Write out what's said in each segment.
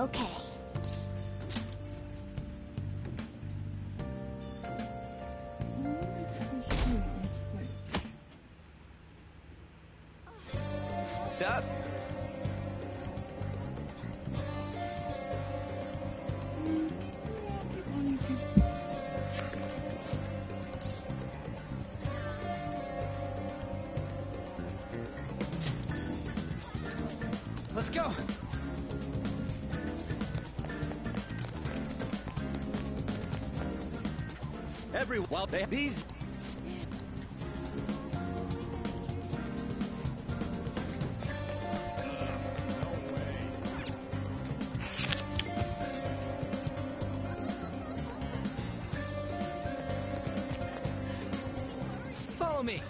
Okay. Let's go. Every well, they, these follow me.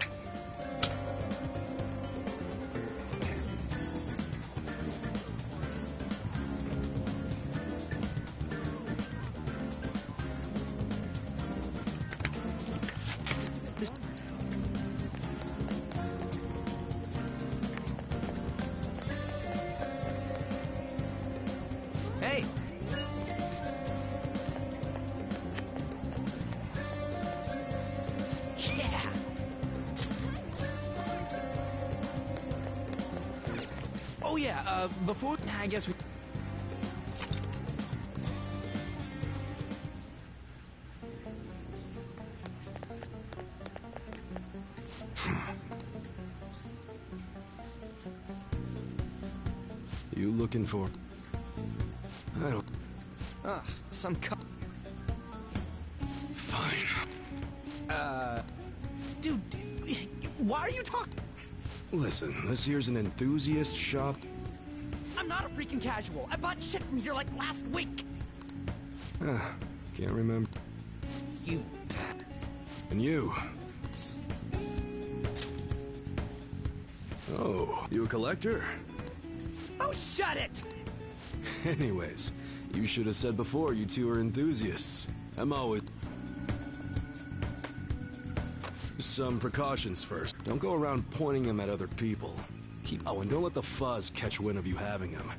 Uh, before I guess we. You looking for? I don't. Ah, some co- Fine. Uh, dude, why are you talking? Listen, this here's an enthusiast shop. Not a freaking casual. I bought shit from here like last week. Ah, can't remember. You. And you? Oh, you a collector? Oh, shut it! Anyways, you should have said before you two are enthusiasts. I'm always. Some precautions first. Don't go around pointing them at other people. Keep. Oh, and don't let the fuzz catch wind of you having him.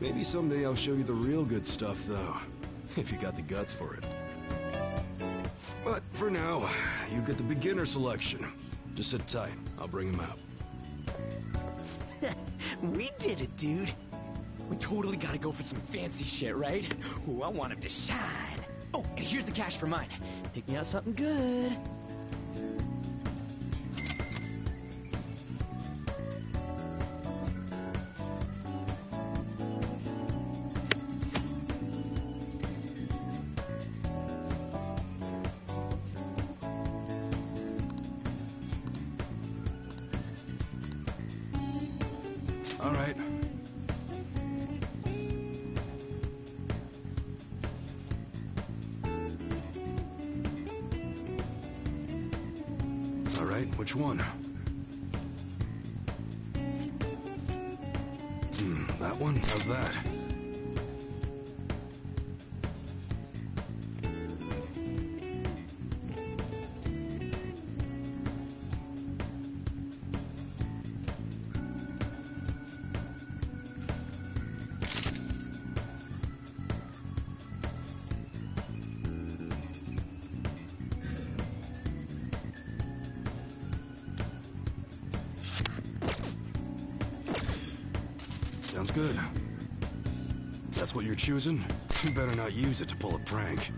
Maybe someday I'll show you the real good stuff, though. If you got the guts for it. Now, you get the beginner selection. Just sit tight. I'll bring him out. we did it, dude. We totally gotta go for some fancy shit, right? Ooh, I want him to shine. Oh, and here's the cash for mine. Pick me out something good. All right. All right, which one? Hmm, that one? How's that? Good. That's what you're choosing? You better not use it to pull a prank.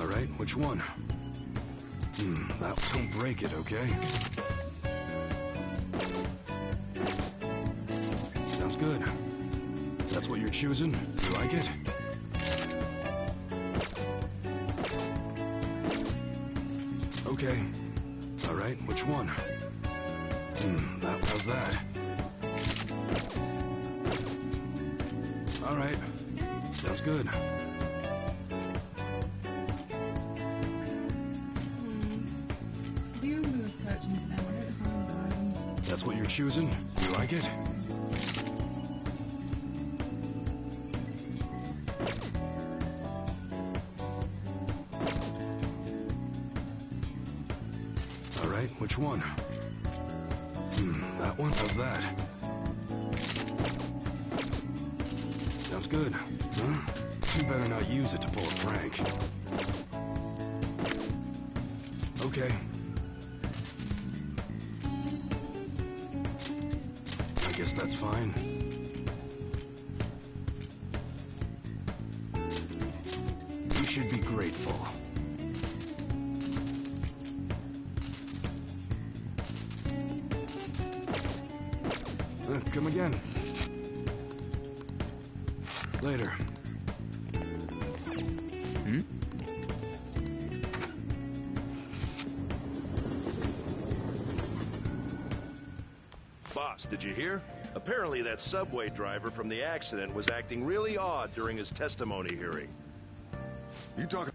All right, which one? Hmm, that don't break it, okay? Sounds good. That's what you're choosing? You like it? Okay. All right, which one? Hmm, that, how's that? All right. Sounds good. That's what you're choosing? You like it? All right, which one? Hmm, that one? How's that? Sounds good. Huh? You better not use it to pull a prank. Okay. I guess that's fine. You should be grateful. Uh, come again. Later. Hmm? Boss, did you hear? Apparently that subway driver from the accident was acting really odd during his testimony hearing. You talking